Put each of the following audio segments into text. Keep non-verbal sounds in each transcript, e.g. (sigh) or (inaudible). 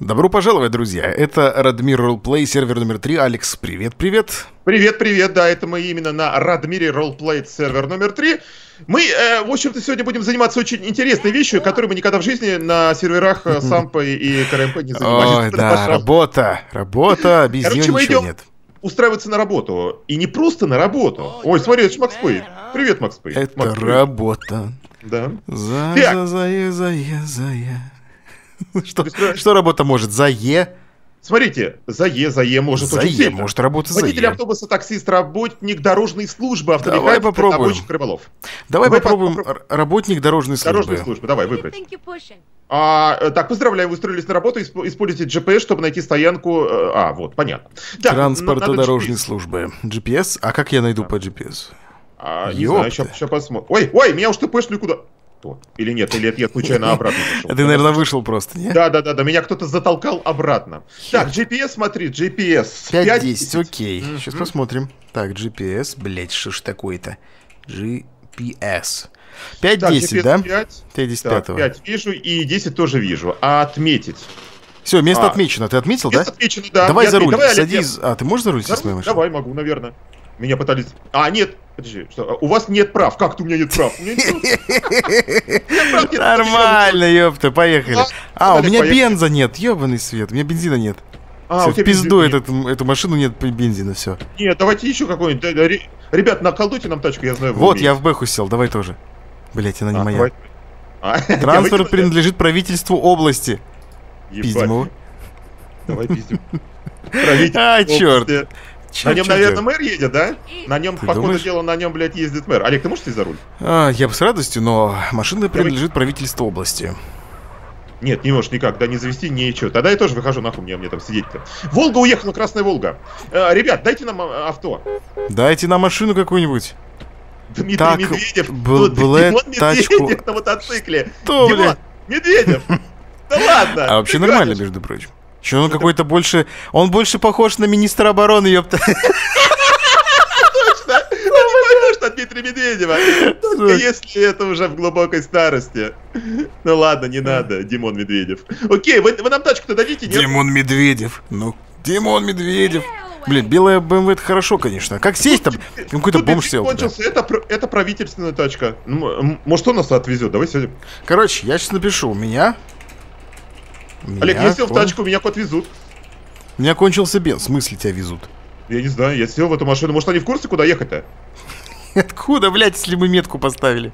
Добро пожаловать, друзья. Это Радмир Ролплей, сервер номер три. Алекс, привет, привет. Привет, привет, да, это мы именно на Радмире Ролплей, сервер номер три. Мы, э, в общем-то, сегодня будем заниматься очень интересной вещью, которой мы никогда в жизни на серверах э, Сампа и КРМП не занимались. Ой, да, работа, работа, без нее ничего нет. устраиваться на работу. И не просто на работу. Ой, смотри, это же Макс Пэй. Привет, Макс Пэй. Это Макс работа. Да. За, Так. за, за, за, за, е. (laughs) Что, что работа может? За Е? Смотрите, за Е, за Е может За очень Е, сильно. может работа за Водитель Е. автобуса, таксист, работник дорожной службы, Давай автомеханик, попробуем. дальнобойщик, рыболов. Давай Давай попробуем попро- р- работник дорожной службы. давай, What do you выбрать. А, э, так, поздравляю, вы устроились на работу, исп- используйте GPS, чтобы найти стоянку. э, А, вот, понятно. Так, н- Транспорта надо дорожной GPS. службы. GPS? А как я найду по GPS? А, не знаю, сейчас, посмотрим. Ой, ой, меня уж ТПшли куда? О, Или нет, или это я случайно обратно (laughs) пошел. А ты, наверное, вышел просто, не? Да, да, да, да, меня кто-то затолкал обратно. Так, GPS, смотри, GPS. 5-10, окей. Сейчас посмотрим. Так, GPS, блять, что ж такое-то? GPS. Так, 5-10, GPS да? 5, 5-10 так, пятого. 5 вижу и 10 тоже вижу. А отметить? Все, место А. отмечено. Ты отметил, Место да? отмечено, да. Давай Я за руль, Давай, садись. А, ты можешь за руль сесть машины? Давай, могу, наверное. Меня пытались... А, нет, подожди, что, у вас нет прав. Как ты у меня нет прав? Нормально, ёпта, поехали. А, у меня бенза нет, ёбаный свет, у меня бензина нет. А, в пизду эту машину нет бензина, все. нет. Давайте еще какой-нибудь. Ребят, наколдуйте нам тачку, я знаю. Вот, я в Бэху сел, давай тоже. Блять, она не А, моя. А, (laughs) Транспорт выкинул, принадлежит правительству области. Пиздим его. Давай пиздим. (laughs) А, области. Чёрт. На нем, чё наверное, мэр едет, да? На нем, Ты по ходу дела, на нем, блядь, ездит мэр. Олег, ты можешь сесть за руль? А, я бы с радостью, но машина принадлежит правительству области. Нет, не можешь никак, да не завести, ничего. Тогда я тоже выхожу нахуй, мне, мне там сидеть-то. Волга уехала, Красная Волга. Э, ребят, дайте нам а, авто. Дайте нам машину какую-нибудь. Дмитрий Так, Медведев. была Димон тачку. Медведев на мотоцикле. Что, Димон, блядь? Медведев. Да ладно. А вообще нормально, между прочим. Че он какой-то больше... Он больше похож на министра обороны, ёпта. (laughs) Точно. Он не похож на Дмитрия Медведева. Только если это уже в глубокой старости. Ну ладно, не надо, Димон Медведев. Окей, вы, вы нам тачку-то дадите, нет? Димон Медведев. Ну, Димон Медведев. Блин, белая БМВ это хорошо, конечно. Как сесть там? Какой-то бомж сел. кончился, это, пр- это правительственная тачка. Может, он нас отвезет? Давай сядем. Короче, я сейчас напишу. У меня... у Олег, меня я сел в кон- тачку, меня отвезут. У меня кончился бенз. В смысле тебя везут? Я не знаю, я сел в эту машину. Может, они в курсе, куда ехать-то? (laughs) Откуда, блядь, если мы метку поставили?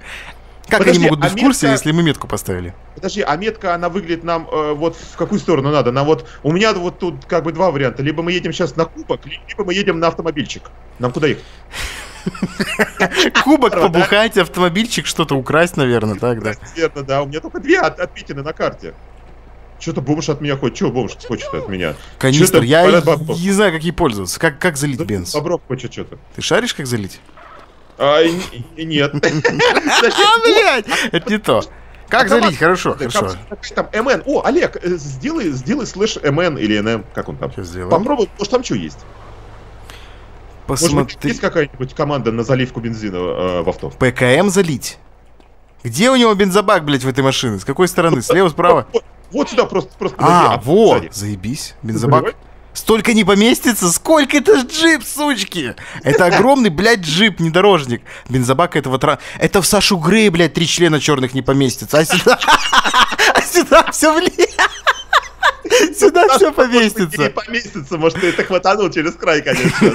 Как Подожди, они могут быть а в курсе, метка- если мы метку поставили? Подожди, а метка, она выглядит нам э, вот в какую сторону надо? На вот, у меня вот тут как бы два варианта. Либо мы едем сейчас на кубок, либо мы едем на автомобильчик. Нам куда ехать? (laughs) Кубок побухать, автомобильчик что-то украсть, наверное, так, да. Верно, да. У меня только две от- отметины на карте. Что-то бомж от меня хочет. Чего бомж хочет от меня? Канистр, я не знаю, как ей пользоваться. Как, как залить бенз? Бобров хочет что-то. Ты шаришь, как залить? А, нет. (laughs) А, блядь, это не то. Как А залить? Хорошо, хорошо. Там МН. О, Олег, э, сделай, сделай слэш МН или НМ, как он там. Попробуй, может там что есть? Может быть, Посмотри. есть какая-нибудь команда на заливку бензина э, в авто? ПКМ залить? Где у него бензобак, блядь, в этой машине? С какой стороны? Слева, справа? Вот, сюда просто, просто подойди, А, а, вот, сзади. заебись. Бензобак. Столько не поместится? Сколько это джип, сучки? Это огромный, блядь, джип, внедорожник. Бензобак этого тра... Это в Сашу Грей, блядь, три члена черных не поместится. А сюда... (laughs) А сюда все влияет. (laughs) Сюда все Не поместится. поместится, может, ты это хватанул через край, конечно. (laughs)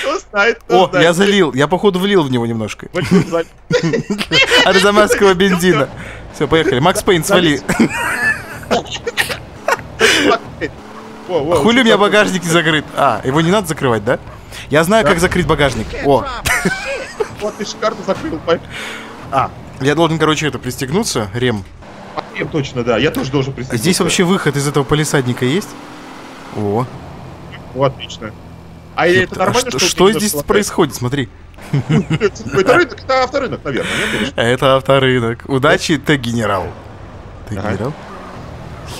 Кто знает, кто О, знает. я залил. Я, походу, влил в него немножко. Арзамасского бензина. Все, поехали. Макс Пейн, свали. Хули у меня багажник не закрыт? А, его не надо закрывать, да? Я знаю, как закрыть багажник. О, Вот ты шикарно закрыл. пой- а, я должен, короче, это пристегнуться, рем. А, э, Точно, да. Я тоже должен А присоединиться. здесь вообще выход из этого полисадника есть? О, О, отлично. А это а нормально, что, что что здесь происходит? Смотри. Это рынок, это авторынок, наверное, нет? Это авторынок. Удачи, ты генерал. Ты генерал?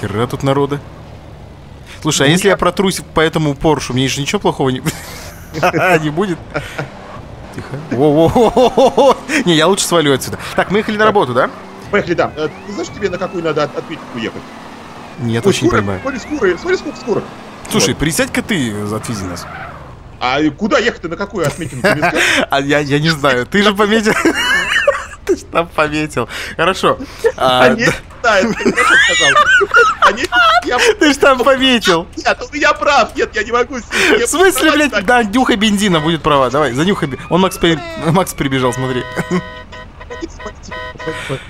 Хера тут народа. Слушай, а Ну, если я- протрусь по этому Поршу, мне же ничего плохого не... (laughs) будет? Тихо. Во-во-во-во-во. Не, я лучше свалю отсюда. Так, мы ехали на работу, да? Поехали, да. Э, Ты знаешь, тебе на какую надо от- отметку ехать? Нет, очень не понимаю. Смотри, скоро, смотри, сколько скоро. Слушай, присядь-ка ты, отвези нас. А куда ехать-то, на какую отметину? (laughs) А я, я не знаю, ты же пометил. (laughs) Ты же там пометил. Хорошо. А, Они да, ты хорошо сказал. Они, я, (laughs) Ты же там пометил. нет, ну я прав, нет, я не могу. В смысле, блядь, да, нюхай бензина будет права. Давай, занюхай. Он Макс, при- Макс прибежал, смотри.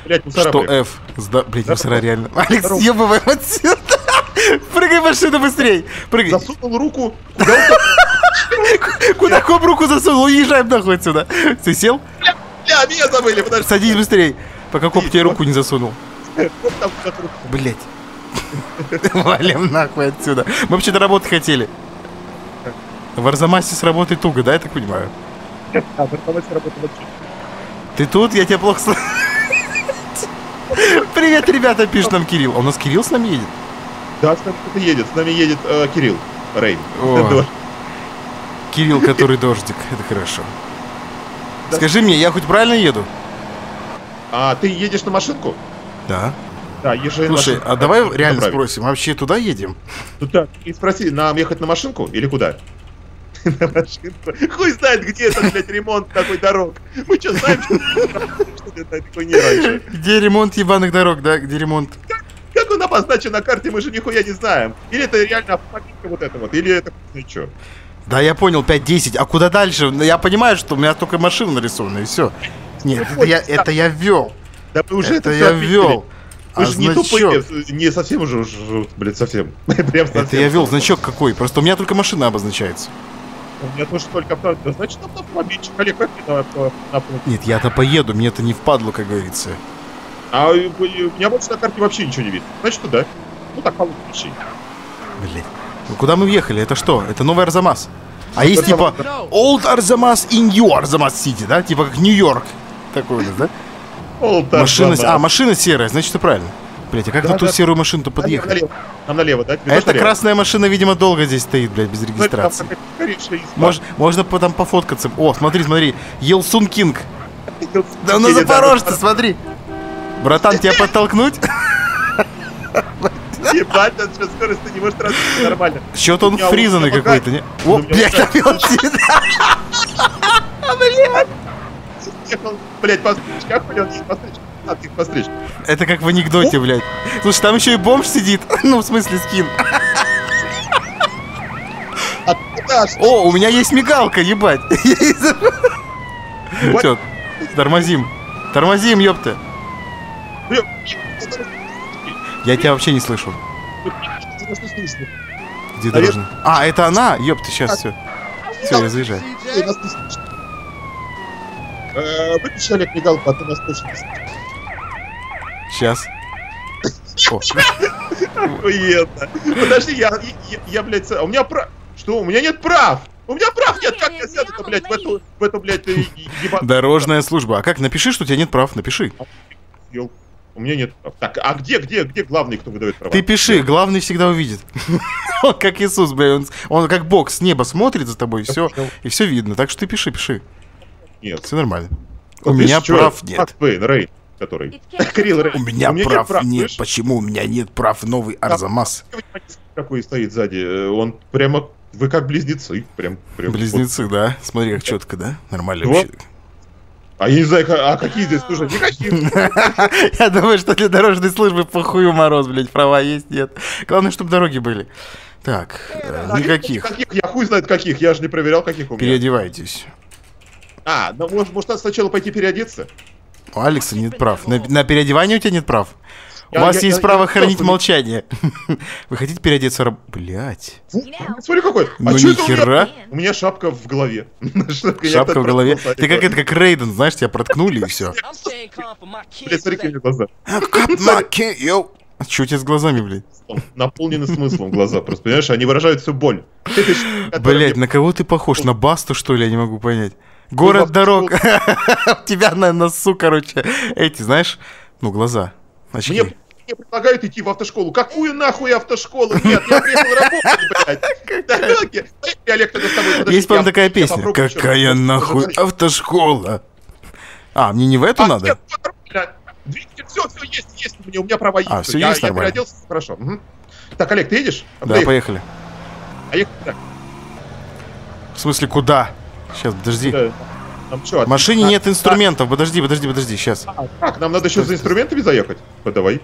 Блядь, мусора, Что блядь. F? Сда... Блядь, мусора реально. Алекс, съебывай отсюда. Прыгай в машину быстрей. Прыгай. Засунул руку. Куда он (laughs) Куда коп руку засунул? Уезжаем нахуй отсюда. Ты сел? Бля, меня забыли, подожди. Садись быстрей. Пока коп тебе руку не засунул. Блять. (laughs) Валим нахуй отсюда. Мы вообще-то работать хотели. В Арзамасе с работой туго, да, я так понимаю? А, вертолете работает вообще. Ты тут? Я тебя плохо слышу. Привет, ребята, пишет нам Кирилл. А у нас Кирилл с нами едет? Да, с нами кто-то едет. С нами едет э, Кирилл Рейн. О. (laughs) Кирилл, который дождик. Это хорошо. Да. Скажи мне, я хоть правильно еду? А ты едешь на машинку? Да. Да, езжай на Слушай, машинку. а давай реально правильно. спросим, вообще туда едем? Ну так, и спроси, нам ехать на машинку или куда? (laughs) На машинку. Хуй знает, где этот, блядь, ремонт такой дорог. Мы что, знаем, что это не раньше? Где ремонт ебаных дорог, да? Где ремонт? Как он обозначен на карте, мы же нихуя не знаем. Или это реально автомобилька вот это вот, или это что? Да, я понял, 5-10. А куда дальше? Ну, Я понимаю, что у меня только машина нарисована, и все. Нет, это я, это я ввел. Да мы уже это это, я ввел. Вы А же не значок? тупые, не совсем уже, уже, блядь, совсем. (laughs) Прям совсем. Это я ввел значок какой. Просто у меня только машина обозначается. У меня тоже только автомобиль. Да, значит, там автомобильчик. Олег, как Нет, я-то поеду, мне это не впадло, как говорится. А у меня больше на карте вообще ничего не видно. Значит, туда. Ну так, получше вещей. Ну куда мы въехали? Это что? Это новый Арзамас. А есть типа Old Арзамас и New Арзамас Сити, да? Типа как Нью-Йорк. Такой у нас, да? Полтора Машина... А, машина серая, значит, все правильно. Блять, а как Да, на ту да. серую машину-то Нам подъехать? налево. Нам налево, да? Тебе тоже Это налево? красная машина, видимо, долго здесь стоит, блядь, без там регистрации. Мож- можно потом пофоткаться. О, смотри, смотри. Елсун Кинг. Да на Запорожце, смотри. Братан, тебя подтолкнуть? (laughs) Ебать, он что, скорость не может развиться нормально. Что-то он фризанный какой-то, не? О, (laughs) блядь. Ехал, блядь, по встречке. Как понял, не по встречке? А, ты по встречке. Это как в анекдоте, блядь. Слушай, там еще и бомж сидит. (laughs) Ну, в смысле, скин. А? О, у меня есть мигалка, ебать. (laughs) Все, тормозим. Тормозим, ёпта. Блин, Я тебя вообще не слышу. Где А дорожный? А, это она? Ёпта, сейчас все. Все, я заезжаю. Э, Выключи, Олег, мигалку, а то нас точно. Сейчас. Охуенно. Подожди, я, я, я, блядь, а у меня прав... Что, у меня нет прав? У меня прав нет, как я сяду-то, блядь, в эту, в эту, блядь, э, ебаную... Дорожная служба. А как? Напиши, что у тебя нет прав. Напиши. У меня нет прав. Так, а где, где, где главный, кто выдает права? Ты пиши, главный всегда увидит. (laughs) Он как Иисус, блядь, он, он как Бог с неба смотрит за тобой, и все, и все видно. Так что ты пиши, пиши. Нет. Все нормально. У Вот меня прав нет. Макс Пейн, Рейн, который. (laughs) Кирилл Рейн. У меня нет прав нет. слышишь? Почему у меня нет прав новый Арзамас? Какой стоит сзади? э, Он прямо... Вы как близнецы. Прям, прям. Близнецы, да? Смотри, как четко, да? Нормально Вот. вообще. А я не знаю, а какие здесь, слушай, никаких. (laughs) Я думаю, что для дорожной службы похую мороз, блядь, права есть, нет. Главное, чтобы дороги были. Так, э, А никаких. Каких? Я хуй знает каких, я же не проверял, каких у меня. Переодевайтесь. А, ну может, может надо сначала пойти переодеться? У Алекса нет прав. На, на переодевание у тебя нет прав. У вас я- есть я- право я- хранить я- молчание. (laughs) Вы хотите переодеться? Блять. Смотри какой. Ну а чё это у меня? нихера. У меня шапка в голове. (laughs) Шапка в голове. Ты как это, как Рейден, знаешь, тебя проткнули и все. Блядь, смотри, какие глаза. А что у тебя с глазами, блядь? Наполнены смыслом глаза. Просто, понимаешь, они выражают всю боль. (laughs) Блять, мне- на кого ты похож? На Басту, что ли? Я не могу понять. Город Басту. дорог. У тебя на носу, короче, эти, знаешь, ну, глаза. Очки. Мне, мне предлагают идти в автошколу. Какую нахуй автошколу? Нет, я приехал работать, блядь. Поехали, Олег, тогда с тобой. подожди, Есть, по-моему, я- такая я песня. Какая нахуй автошкола? А, мне не в эту А, надо? блядь. Двигатель, все, все, есть, есть у меня, у меня права есть. А, всё я, есть я нормально. переоделся, хорошо. Так, Олег, ты едешь? А Да, поехали. ехать куда? В смысле, куда? Сейчас, подожди. Нам что, В машине нет инструментов. Подожди, подожди, подожди, сейчас. а, Так, нам надо еще за инструментами заехать? Ну, давай.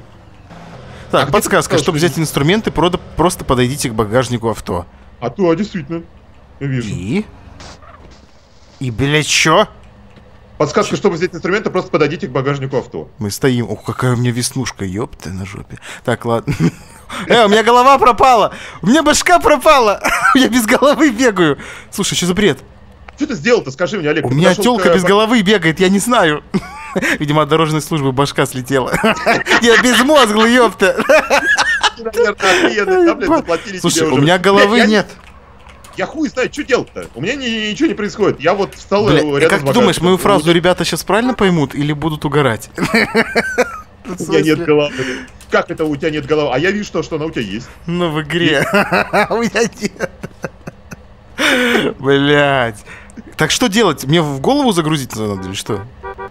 Так, где подсказка. ты Чтобы взять инструменты, просто подойдите к багажнику авто. А то, а, действительно. Я вижу. И? И, блядь, чё? Подсказка, чтобы взять инструменты, просто подойдите к багажнику авто. Мы стоим. Ох, какая у меня веснушка, ёпта на жопе. Так, ладно. (laughs) Э, у меня голова пропала! У меня башка пропала! (laughs) Я без головы бегаю! Слушай, что за бред? Что ты сделал-то, скажи мне, Олег? У меня телка к, без э, головы бегает, я не знаю. (laughs) (laughs) Видимо, от дорожной службы башка слетела. (laughs) Я безмозглый, ёпта. Слушай, у меня головы нет. Я хуй знаю, что делать-то? У меня ни- ничего не происходит. Я вот встал Бля, рядом как ты думаешь, мою фразу ребята сейчас правильно поймут или будут угорать? (laughs) У меня нет головы. Как это у тебя нет головы? А я вижу, что, что она у тебя есть. Ну, в игре. У меня нет. Блять. Так что делать? Мне в голову загрузиться надо или что?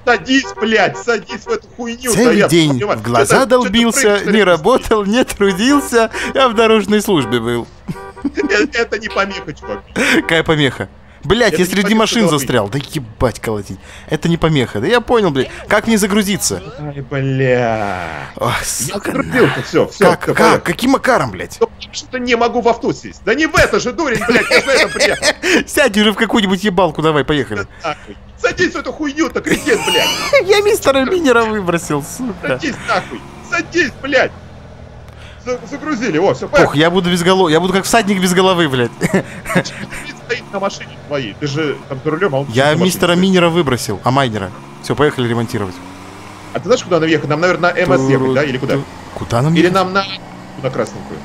Садись, блядь, садись в эту хуйню. да Целый я день в глаза Это- долбился, не работал, не трудился, я в дорожной службе был. Это это не помеха, чувак. Какая помеха? Блять, я среди машин застрял. Да ебать колотить. Это не помеха. Да я понял, блядь. Как мне загрузиться? Ай, бля. Я сука. загрузился, все, все. Как, как? Каким макаром, блядь? Что-то не могу в авто сесть. Да не в это же, дурень, блядь, я за это приехал. (laughs) Сядь уже в какую-нибудь ебалку, давай, поехали. Садись в эту хуйню-то, кретин, блядь. (laughs) Я мистера Минера выбросил, сука. Садись нахуй. Садись, блядь. За- Загрузили, о, все, Ох, поехали. я буду без головы. Я буду как всадник без головы, блядь. Стоит на машине твоей. Ты же там за рулем, а он Я мистера. Минера выбросил, а майнера. Все, поехали ремонтировать. А ты знаешь, куда нам ехать? Нам, наверное, на МС ехать, да? Или куда? Куда нам Или нам на... на красненькую?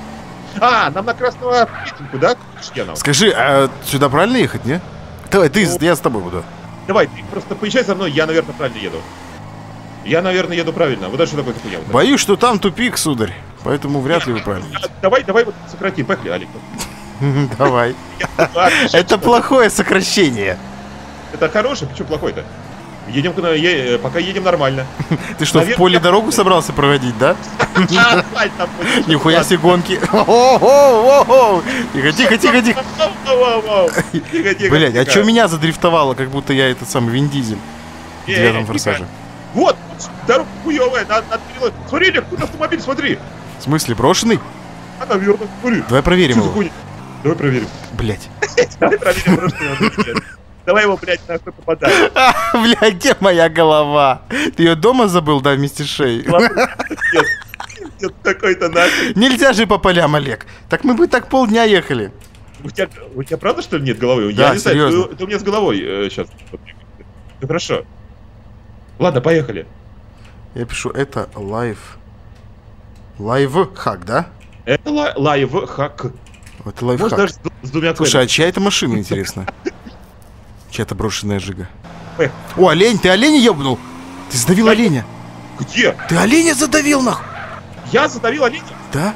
А, нам на красного Петеньку, да? Шьянова. Скажи, а сюда правильно ехать, не? Давай, ты, Ну. я с тобой буду. Давай, ты просто поезжай со мной, я, наверное, правильно еду. Я, наверное, еду правильно. Вот что такое хуя. Боюсь, что там тупик, сударь. Поэтому вряд ли вы правильно. А, Давай, давай вот сократим. Поехали, Алик. Давай. (laughs) Это плохое сокращение. Это хороший, почему плохой-то? Едем, е- э, пока едем нормально. (laughs) Ты что, в Наверное, поле я- дорогу собрался проводить, да? (laughs) Нихуя себе гонки. (laughs) Тихо, тихо, тихо, тихо. Блять, а что меня задрифтовало, как будто я этот самый Вин Дизель в Э, девятом форсаже? Вот, дорога хуевая, надо. Смотри, Олег, автомобиль, смотри. В смысле, брошенный? А, наверное, смотри. Давай проверим его. Давай проверим. Блять. Давай проверим автомобиль. Давай его, блядь, нахуй попадает. (laughs) Блять, где моя голова? Ты ее дома забыл, да, вместе с шеей? Нет, какой-то нахуй. Нельзя же по полям, Олег. Так мы бы так полдня ехали. У тебя, у тебя правда, что ли, нет головы? Да, Я не знаю, серьезно. ты, ты у меня с головой сейчас. Ну хорошо. Ладно, поехали. Я пишу, это лайв. Лайфхак, да? Это ла- лайфхак. Это лайфхак. даже с, ду- с двумя Слушай, а чья это машина, интересно? (laughs) Чья-то брошенная жига. Поехали. О, олень, ты оленя ебнул? Ты задавил Я- оленя. Где? Ты оленя задавил, нахуй. Я задавил оленя? Да?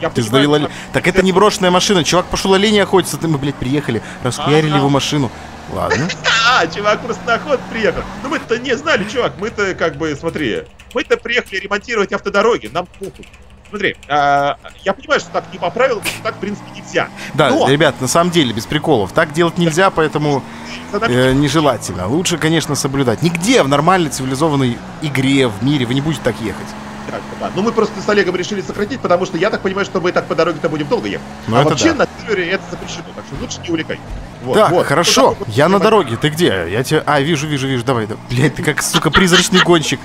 Я Ты понимаю, задавил оленя. Так это не брошенная машина. Чувак пошел оленя охотиться. Ты мы, блядь, приехали. Расхуярили Ага. его машину. Ладно. (laughs) А, чувак просто на охоту приехал. Ну мы-то не знали, чувак. Мы-то как бы, смотри, мы-то приехали ремонтировать автодороги. Нам похуй. Смотри, а, я понимаю, что так не по правилам, что так, в принципе, нельзя. Да, Но- ребят, на самом деле, без приколов. Так делать нельзя, поэтому э, нежелательно. Лучше, конечно, соблюдать. Нигде в нормальной цивилизованной игре, в мире вы не будете так ехать. Да. Ну мы просто с Олегом решили сократить, потому что я так понимаю, что мы так по дороге-то будем долго ехать. Ну, а вообще да. на сервере это запрещено, так что лучше не увлекай. Вот, так, вот. хорошо. Вот Я на дороге. Ты где? Я тебя... А, вижу, вижу, вижу. Давай, да. Блядь, ты как, сука, призрачный гонщик.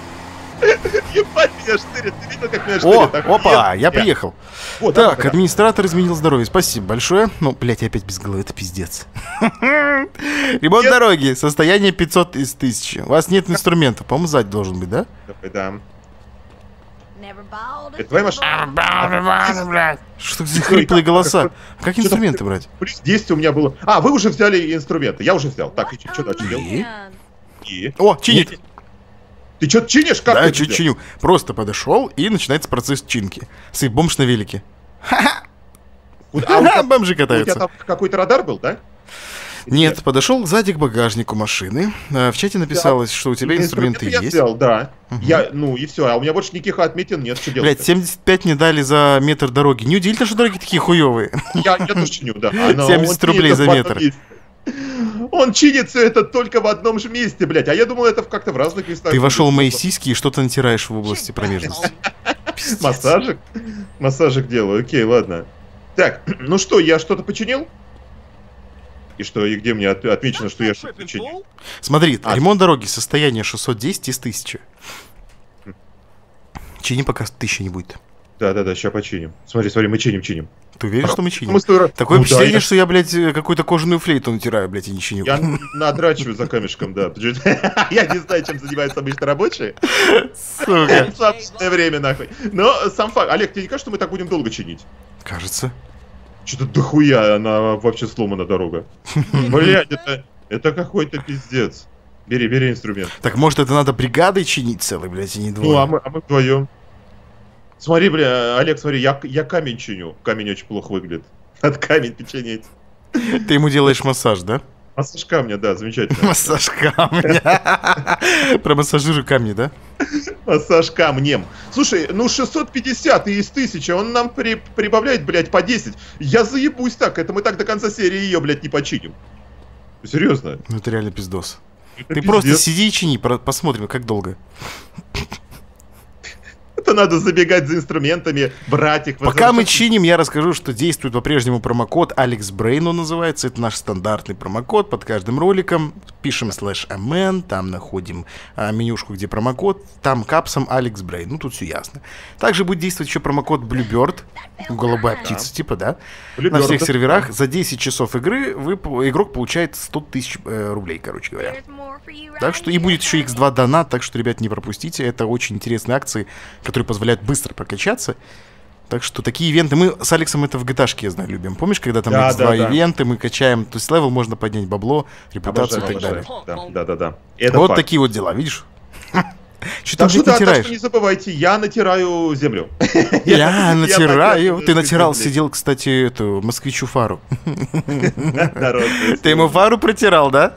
(laughs) Ебать меня штырит, ты видел, как меня О, штырит? Так, опа, я приехал. Да, Так, да, да. администратор изменил здоровье. Спасибо большое. Ну, блядь, я опять без головы, это пиздец. (laughs) Ремонт Нет. дороги. Состояние 500 из 1000. У вас нет инструментов. По-моему, сзади должен быть, да? Да. Это твоя машина? Что за хриплые голоса? Как инструменты брать? Плюс 10 у меня было. А, вы уже взяли инструменты. Я уже взял. Так, и что дальше делать? И? О, чинит. Ты что чинишь? Как Да, чуть чиню. Просто подошел, и начинается процесс чинки. Сып, бомж на велике. делаешь? А тебя- Бомжи у тебя катаются. там какой-то радар был, да? Нет, подошел сзади к багажнику машины. А, В чате написалось, что у тебя инструменты я есть. взял, да. Я, ну и все, а у меня больше никаких отметин нет, что Блять, делать? 75 не дали за метр дороги. Неудивительно, что дороги такие хуевые. Я, я тоже (laughs) чиню, да. Она- 70 он рублей за метр. месте. Он чинит все это только в одном же месте, блядь. А я думал, это как-то в разных местах. Ты вошел в мои сиськи и что-то натираешь в области промежности. Массажик? Массажик делаю, окей, ладно. Так, ну что, я что-то починил? И что, и где мне от- отмечено, что я что-то починил? Смотри, А. ремонт дороги, состояние 610 из 1000. Чини пока 1000 не будет. Да-да-да, сейчас починим. Смотри, смотри, мы чиним, чиним. Ты уверен, что мы чиним? Мы стой- Такое Ну да, впечатление, я- что я, блядь, э, какую-то кожаную флейту натираю, блядь, и не чиню. Я (laughs) надрачиваю за камешком, да. (laughs) Я не знаю, чем занимаются обычно рабочие. Сука. (laughs) Время, нахуй. Но сам факт. Олег, тебе не кажется, что мы так будем долго чинить? Кажется. Что-то дохуя она вообще сломана дорога. Блядь, это, это какой-то пиздец. Бери, бери инструмент. Так может это надо бригадой чинить целый, блядь, и не Ну, а двое? мы, а мы вдвоем. Смотри, бля, Олег, смотри, я, я камень чиню. Камень очень плохо выглядит. (laughs) От камень починить. Ты ему делаешь массаж, да? Массаж камня, да, замечательно. Массаж камня. (laughs) Промассажируй камни, да? Массаж камнем. Слушай, ну 650 и из 1000, он нам при- прибавляет, блядь, по 10. Я заебусь так, это мы так до конца серии ее, блядь, не починим. Серьезно. Ну это реально пиздос. Это Ты пиздец. просто сиди и чини, про- посмотрим, как долго. Это надо забегать за инструментами, брать их. Пока мы чиним, я расскажу, что действует по-прежнему промокод Alex Brain, он называется. Это наш стандартный промокод. Под каждым роликом пишем слэш mn, там находим а, менюшку, где промокод, там капсом Alex Brain. Ну, тут все ясно. Также будет действовать еще промокод Bluebird, голубая птица, типа, да? На Bluebird, всех да. серверах за 10 часов игры вы, игрок получает 100 тысяч э, рублей, короче говоря. Так что и будет еще X2 донат, так что, ребят, не пропустите. Это очень интересные акции, которые позволяют быстро прокачаться. Так что такие ивенты, мы с Алексом это в GTA, я знаю, любим. Помнишь, когда там Да, X2 да, да. ивенты, мы качаем, то есть level можно поднять, бабло, репутацию Обожаю, и так обожаю. далее. Да, да, да, да. Это вот факт. такие вот дела, видишь? (laughs) Что ты, Так что, блядь, да, так натираешь? что не забывайте, я натираю землю. (laughs) Я натираю. Ты натирал, сидел, кстати, эту москвичу фару. (laughs) Ты ему фару протирал, да?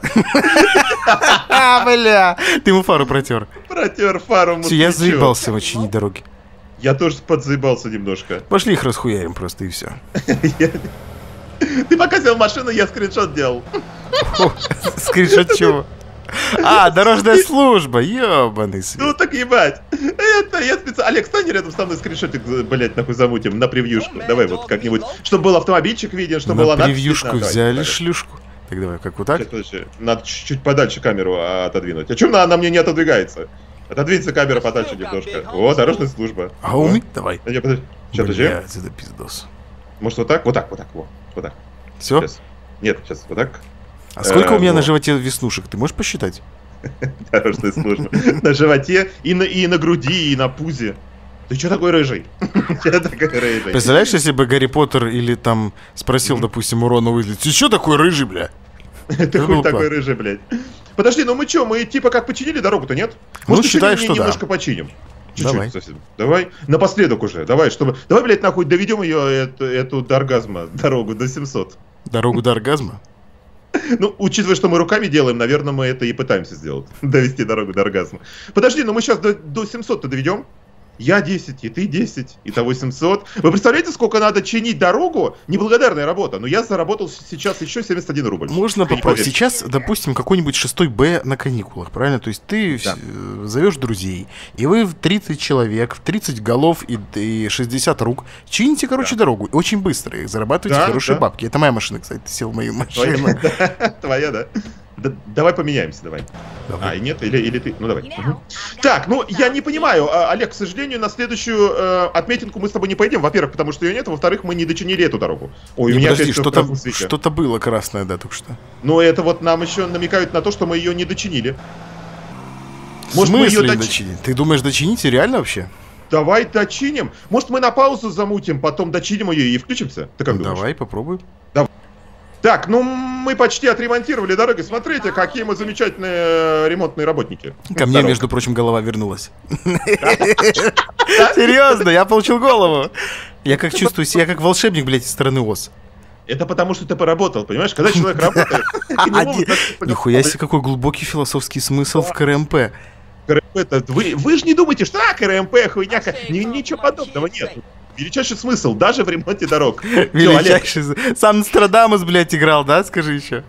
Бля, ты ему фару протер. Протер фару Все, я заебался в чинить дороги. Я тоже подзаебался немножко. Пошли их расхуярим просто и все. (laughs) Ты пока сел в машину, я скриншот делал. (laughs) Скриншот чего? А, дорожная (laughs) служба, ебаный свет. Ну так ебать. Это я специально... Олег, стань рядом со мной скриншотик, блять, нахуй замутим на превьюшку. Давай вот как-нибудь, чтобы был автомобильчик виден, чтобы была На превьюшку взяли шлюшку. Так давай, как вот так? Надо чуть-чуть подальше камеру отодвинуть. А чем она, она мне не отодвигается? Отодвинется камера подальше немножко. О, дорожная служба. А умный? Давай. Сейчас, подожди. Блядь, это пиздос. Может вот так? Вот так, вот так, вот. Вот так. Все? Сейчас. Нет, сейчас, вот так. А сколько Э, у меня на вот. животе веснушек? Ты можешь посчитать? (laughs) Дорожная служба. На животе, и на, и на груди, и на пузе. Ты что такой рыжий? (laughs) Че такой рыжий? Представляешь, если бы Гарри Поттер или там спросил, допустим, у Рона Уизли, ты что такой рыжий, бля? (laughs) Ты Ну, хуй ну, такой рыжий, блядь. Подожди, ну мы что, мы типа как починили дорогу-то, нет? Ну, Может, еще считай, что да. немножко починим. Чуть-чуть Давай. совсем. Давай. Напоследок уже. Давай, чтобы... Давай, блядь, нахуй доведем ее, эту, эту до оргазма, дорогу, до 700. Дорогу до оргазма? (laughs) Ну, учитывая, что мы руками делаем, наверное, мы это и пытаемся сделать. (laughs) Довести дорогу до оргазма. Подожди, ну мы сейчас до, до 700-то доведем? Я 10, и ты 10, и того 700. Вы представляете, сколько надо чинить дорогу? Неблагодарная работа. Но я заработал сейчас еще 71 рубль. Можно попробовать. Сейчас, допустим, какой-нибудь 6 Б на каникулах, правильно? То есть ты Да. зовешь друзей, и вы в 30 человек, в 30 голов и, и 60 рук чините, короче, дорогу. Очень быстро. И зарабатываете Да, хорошие да. бабки. Это моя машина, кстати. Ты сел в мою Твоя, машину. (laughs) Твоя, да? Да, Давай поменяемся, давай. Давай. А, и нет? Или, или ты? Ну, давай. Мгм. Так, ну, я не понимаю, а, Олег, к сожалению, на следующую э, отметинку мы с тобой не пойдем. Во-первых, потому что ее нет, во-вторых, мы не дочинили эту дорогу. Ой, у Не, меня подожди, что-то, что-то было красное, да, только что. Но это вот нам еще намекают на то, что мы ее не дочинили. Может, мы не доч- дочинить? Ты думаешь, дочините реально вообще? Давай дочиним. Может, мы на паузу замутим, потом дочиним ее и включимся? Ты как Ну, думаешь? давай, попробуй. Так, ну мы почти отремонтировали дороги. Смотрите, какие мы замечательные э, ремонтные работники. Ко мне, между прочим, голова вернулась. (laughs) Серьезно, я получил голову. Я как чувствую себя, я как волшебник, блядь, из страны Оз. Это потому, что ты поработал, понимаешь? Когда человек работает, Нихуя себе, какой глубокий философский смысл в КРМП. КРМП вы, вы же не думаете, что а, КРМП, хуйня, ничего подобного нет. Величайший смысл, даже в ремонте дорог. (laughs) Величайший. Сам Нострадамус, блядь, играл, да? Скажи еще.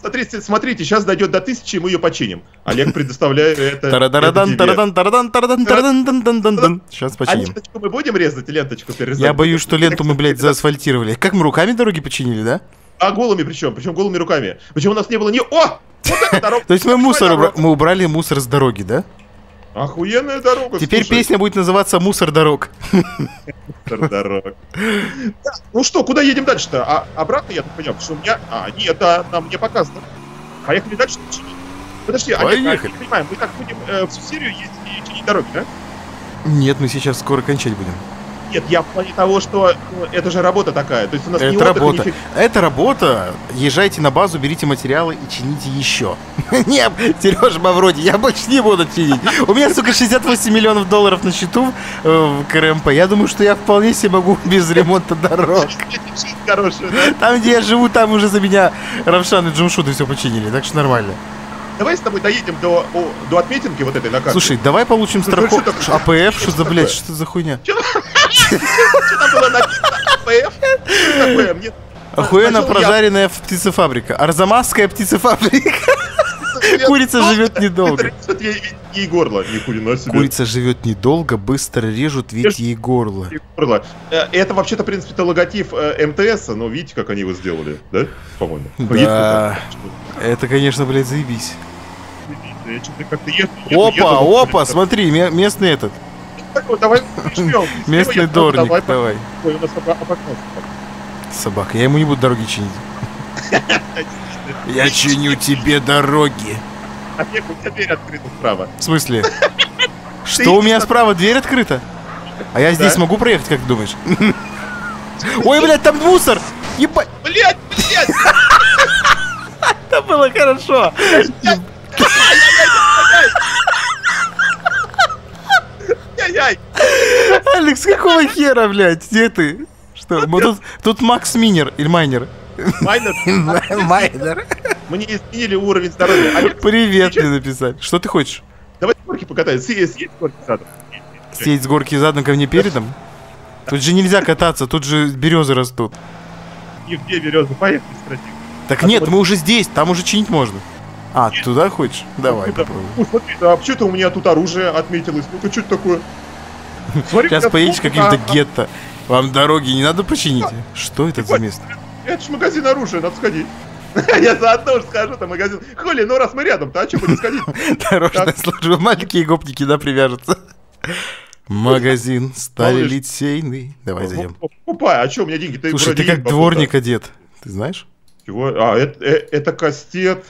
смотрите, смотрите, сейчас дойдет до тысячи, мы ее починим. Олег, предоставляю это. Это тарадан, тарадан, тарадан, тарадан, дан, дан, дан, дан. Сейчас А починим. ленточку мы будем резать, ленточку перерезать? Я боюсь, что ленту мы, блядь, заасфальтировали. Как мы руками дороги починили, да? А голыми причем, причем голыми руками. Причем у нас не было ни... О! Вот эта дорога. (laughs) То есть мы мусор, мы убрали мусор с дороги, да? Охуенная дорога. Теперь слушай. песня будет называться «Мусор дорог». Мусор дорог. Да, Ну что, куда едем дальше-то? А обратно, я так понял, что у меня... А, нет, это нам не показано. Поехали дальше. чинить. Подожди, Олег, а, Поехали. не понимаем, мы так будем э, всю серию ездить и чинить дороги, да? Нет, мы сейчас скоро кончать будем. Нет, я в плане того, что ну, это же работа такая. То есть у нас не Это отдых, работа. ни Это работа. Езжайте на базу, берите материалы и чините еще. (laughs) Нет, Сережа Мавроди, я больше не буду чинить. У меня, сука, 68 миллионов долларов на счету э, в КРМП. Я думаю, что я вполне себе могу (laughs) без ремонта дорог. (laughs) Там, где я живу, там уже за меня Равшан и Джумшуты все починили, так что нормально. Давай с тобой доедем до, о, до отметинки вот этой на карте. Слушай, давай получим Слушай, страховку. АПФ, что за, блядь, что за хуйня? Что там было написано? Мне... Охуенно прожаренная птицефабрика. Арзамасская птицефабрика. Курица живет недолго. Ей, горло. Ни хрена себе. Курица живет недолго, быстро режут, ведь ей горло. Э, Это вообще-то, в принципе, это логотип э, МТС, но видите, как они его сделали, да? По-моему. Да. Это, конечно, блядь, заебись. Что-то Опа, опа, смотри, ме- местный этот, так вот, Давай прижмем. (laughs) местный дорник, Давай. Ой, у нас. Собака, я ему не буду дороги чинить. (laughs) Я чиню тебе дороги. Олег, у тебя дверь открыта справа. В смысле? (laughs) Что у меня справа дверь открыта? А я здесь могу проехать, как ты думаешь? Ой, блядь, там мусор! Ебать, Блять, блять! это было хорошо! Яй-яй! Алекс, какого хера, блядь? Где ты? Что? мы тут, тут Макс Минер или Майнер. Майнер, (laughs) Майнер. мне изменили уровень здоровья. Олег, Привет мне написать. Что ты хочешь? давай с горки покатаемся. Съесть, съесть с горки задом. Съесть с горки задом ко мне передом? Тут же нельзя кататься, тут же березы растут. И где березы? Поехали, стратег. Так А нет, мы уже здесь, там уже чинить можно. А, туда хочешь? Давай Ну, да. попробуем. Ну, смотри, а что-то у меня тут оружие отметилось. Ну-ка, что это такое? Смотри, Сейчас поедешь каким-то а, гетто. Вам дороги не надо починить? Что это за место? а, Это ж магазин оружия, надо сходить. (laughs) Я заодно уж скажу, там магазин. Хули, ну раз мы рядом-то, а что будем сходить? (laughs) Дорожная служба, маленькие гопники, да, привяжутся. Магазин стали литейный. Давай зайдем. Покупай, а что, у меня деньги? Слушай, ты как дворник одет. Ты знаешь? Чего? А, это, э, это кастет.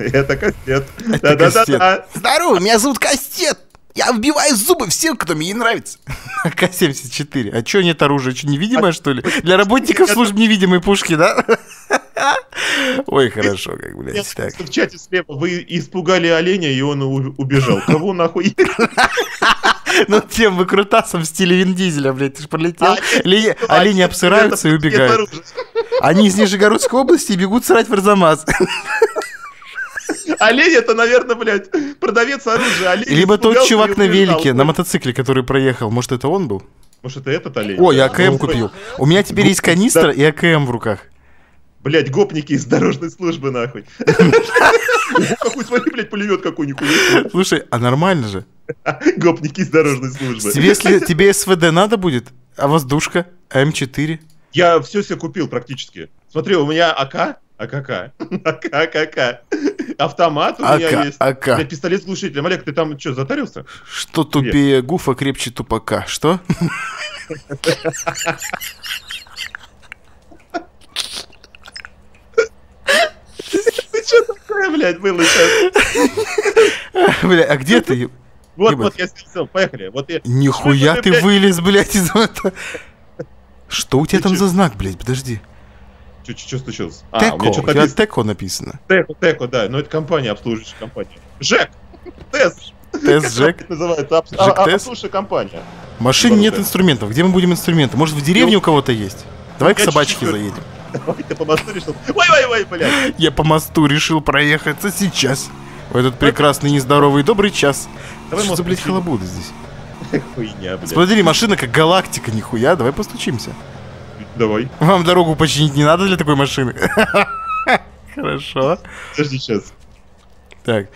(laughs) Это кастет. Это Да-да-да-да. Здорово, меня зовут Кастет. Я вбиваю зубы всем, кто мне не нравится. (laughs) К-74. А чё нет оружия? Чё, невидимое, что ли? Для работников служб невидимой пушки, да? (laughs) Ой, хорошо, как, блядь, Нет, так. В чате слева вы испугали оленя, и он убежал. Кого нахуй? Ну, тем выкрутасом в стиле Вин Дизеля, блядь, ты ж пролетел. А, А, Олени обсыраются и убегают. Они из Нижегородской области бегут срать в Арзамас. Олень это, наверное, блядь, продавец оружия. Олень Либо тот чувак на велике, на мотоцикле, который проехал. Может, это он был? Может, это этот олень? О, я. АКМ купил. У меня теперь есть канистра и АКМ в руках. Блядь, гопники из дорожной службы, нахуй. (laughs) Какой, смотри, блядь, пулемет какой, нихуя. Слушай, а нормально же. (laughs) Гопники из дорожной службы. Тебе, если тебе СВД надо будет, а воздушка, М4. Я все себе купил практически. Смотри, у меня АК, АКК, АК, АКК. Автомат у меня АК, есть. АК. Пистолет с глушителем. Олег, ты там что, затарился? Что тупее гуфа, крепче тупака. Что? Ты что такое, блядь, было сейчас? (laughs) Бля, а где ты? Вот, вот, я сел, поехали. Вот я... Нихуя ты вылез, блядь, из этого. Что у тебя там за знак, блядь? Подожди. Что, случилось? А, Теко. у меня что-то написано. Теко написано. Теко, Теко, да. Но это компания, обслуживающая компания. ЖЭК! ТЭС! Тест Жек. Называется. Обс- а- Жек а- Тес? Обслуживающая компания. В машине нет инструментов. Где мы будем инструменты? Может, в деревне у кого-то есть? Давай к собачке заедем. (laughs) Давай ты по мосту решил. Ой-ой-ой, блядь. (laughs) Я по мосту решил проехаться сейчас. В этот прекрасный, нездоровый, добрый час. Давай Что за, блядь, халабуда здесь? (laughs) Хуйня, блядь. Смотри, машина как галактика, нихуя. Давай постучимся. Давай. Вам дорогу починить не надо для такой машины? (laughs) Хорошо. Подожди сейчас. Так,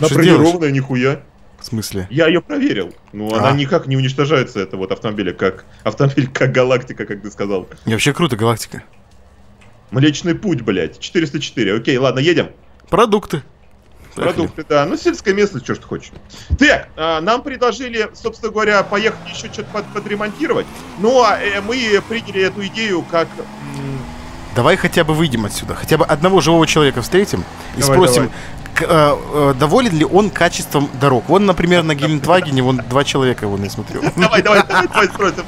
Она бронированная, нихуя. в смысле? Я ее проверил. Ну, она А. никак не уничтожается, это вот автомобиля, как автомобиль, как галактика, как ты сказал. И вообще круто, галактика. Млечный путь, блядь. 404. Окей, ладно, едем. Продукты. Продукты, да. Ну, сельская местность, что ж ты хочешь. Так, а, нам предложили, собственно говоря, поехать еще что-то под- подремонтировать. Ну, а э, мы приняли эту идею как... Давай хотя бы выйдем отсюда. Хотя бы одного живого человека встретим и Давай, спросим, к- э, э, доволен ли он качеством дорог. Вон, например, на (laughs) Гелендвагене, вон два человека, вон я смотрю. Давай, давай, давай, давай спросим.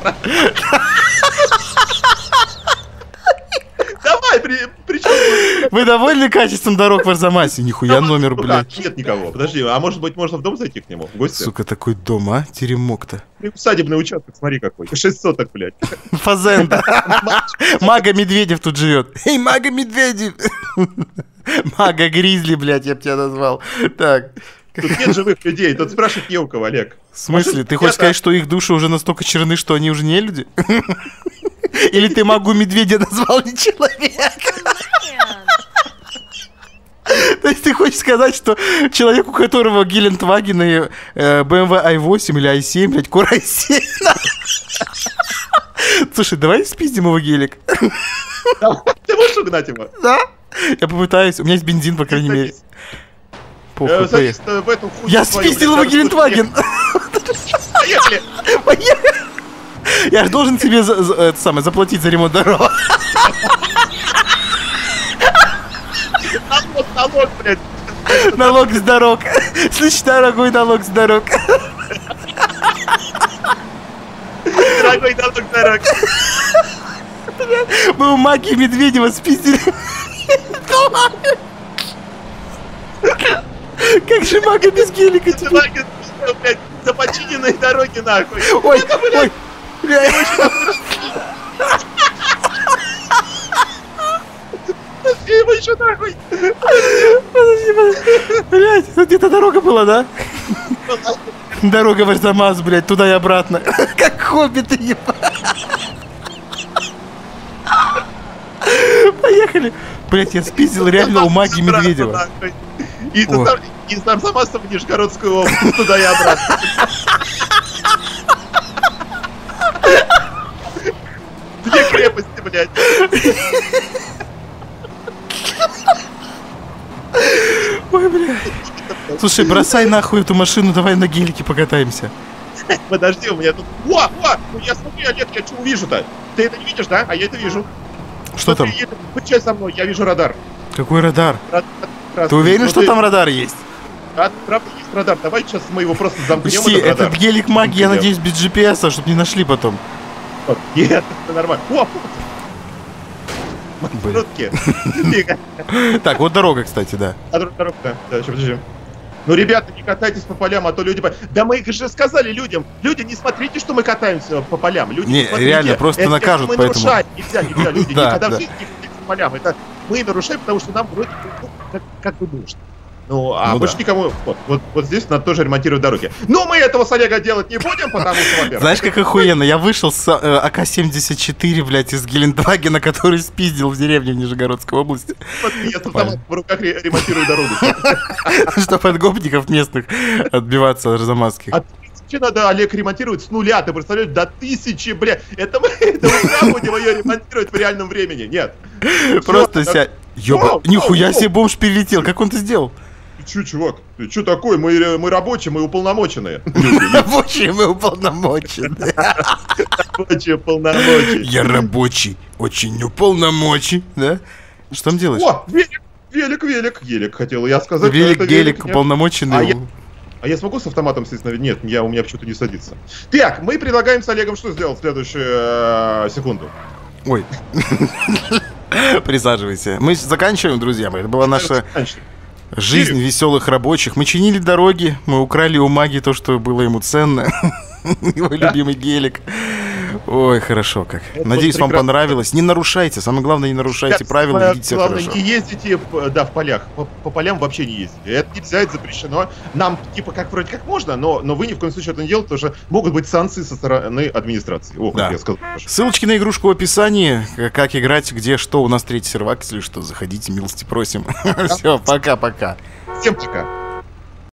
Вы довольны качеством дорог в Арзамасе? Нихуя номер, блядь. Нет никого. Подожди, а может быть можно в дом зайти к нему? Гости? Сука, такой дом, а? Теремок-то. Усадебный участок, смотри какой. 6 соток, блядь. (laughs) Фазенда. (laughs) Мага Медведев тут живет. Эй, Мага Медведев. (laughs) Мага Гризли, блядь, я бы тебя назвал. Так. Тут нет живых людей. Тут спрашивать не у кого, Олег. В смысле? Ты Я-то- хочешь сказать, что их души уже настолько черны, что они уже не люди? Или ты Магу Медведя назвал не человеком? (laughs) То есть ты хочешь сказать, что человек, у которого Гелендваген и э, BMW i8 или i7, блядь, Core i7. (laughs) Слушай, давай спиздим его гелик. Ты можешь угнать его? Да? Я попытаюсь. У меня есть бензин, по крайней мере. Похуй, Э, э, Я спиздил его Гелендваген. Поехали! Поехали. Я же должен тебе за- за- это самое, заплатить за ремонт дорог. Налог, налог, блядь. (laughs) Налог с дорог. Слышь, дорогой налог с дорог. Дорогой налог, дорог. Мы у магии Медведева спиздили. Как же мага без гелика теперь? Давай, блядь, за починенные дороги, нахуй. Ой, ой. Бля, Я его еще нахуй. Блядь, тут где-то дорога была, да? Дорога в Арзамас, блядь, туда и обратно. (laughs) Как хоббиты, ебать. Поехали. Блядь, я спиздил реально у магии Медведева. И из Арзамаса в Нижегородскую область, туда и обратно. Две крепости, блядь. Ой, блядь. Слушай, бросай нахуй эту машину, давай на гелике покатаемся. (laughs) Подожди, у меня тут... О, о, ну я смотри, Олег, я что увижу-то? Ты это не видишь, да? А я это вижу. Что там? Это- Включай со мной, я вижу радар. Какой радар? Ты уверен, Ну что там радар есть? А, правда, есть радар. Давай сейчас мы его просто замкнем, Учти, этот этот гелик магии, я надеюсь, без GPS, чтобы не нашли потом. Нет, это нормально. О, маршрутки. (laughs) Так, вот дорога, кстати, да. А дорога, дорога, да. Да, сейчас, подожди. Ну, ребята, не катайтесь по полям, а то люди... Да мы же сказали людям, люди, не смотрите, что мы катаемся по полям. Люди, Не, смотрите. реально, просто Это накажут, мы поэтому. нарушаем. Нельзя, нельзя, люди, (laughs) Да, никогда да. в жизни не по полям. Это мы нарушаем, потому что нам вроде ну, как, как бы нужно. Ну, а Ну больше да. никому... Вот, вот, вот здесь надо тоже ремонтировать дороги. Но мы этого с Олега делать не будем, потому что, во-первых... Знаешь, как охуенно? Я вышел с э, АК-74, блядь, из Гелендвагена, который спиздил в деревне в Нижегородской области, вот я с автоматом в руках ре- ремонтирую дорогу. (laughs) чтобы от гопников местных отбиваться от арзамасских. А надо, Олег, ремонтировать с нуля, ты представляешь, до тысячи, бля. Это мы, (laughs) это мы будем ее ремонтировать в реальном времени? Нет. Просто всё, ся... Ёба, нихуя себе бомж перелетел, как он это сделал? Ты чё, чувак? Ты чё такой? Мы, ре- мы рабочие, мы уполномоченные. (laughs) Рабочий мы уполномочен. Рабочие, полномочия. Я рабочий, очень уполномочен, да? Что там делаешь? О, велик, велик, велик. Велик хотел я сказать. Велик, нет. уполномоченный. А я- А я смогу с автоматом сесть на... Нет, я, у меня почему-то не садится. Так, мы предлагаем с Олегом что сделать в следующую э, секунду? Ой. (laughs) Присаживайся. Мы заканчиваем, друзья мои. Это была наша. Жизнь веселых рабочих. Мы чинили дороги, мы украли у маги то, что было ему ценно. (laughs) Его любимый гелик. Ой, хорошо как. Вот Надеюсь, вам прекрасно. понравилось. Не нарушайте. Самое главное, не нарушайте Ребят, правила, самое ведите себя Главное, хорошо. не ездите, п- да, в полях. По, по полям вообще не ездите. Это нельзя, это запрещено. Нам, типа, как вроде как можно, но, но вы ни в коем случае это не делаете, потому что могут быть санкции со стороны администрации. О, как Да. я сказал. хорошо. Ссылочки на игрушку в описании. Как играть, где, что. У нас третий сервак, если что, заходите, милости просим. (laughs) Все, пока-пока. Всем пока.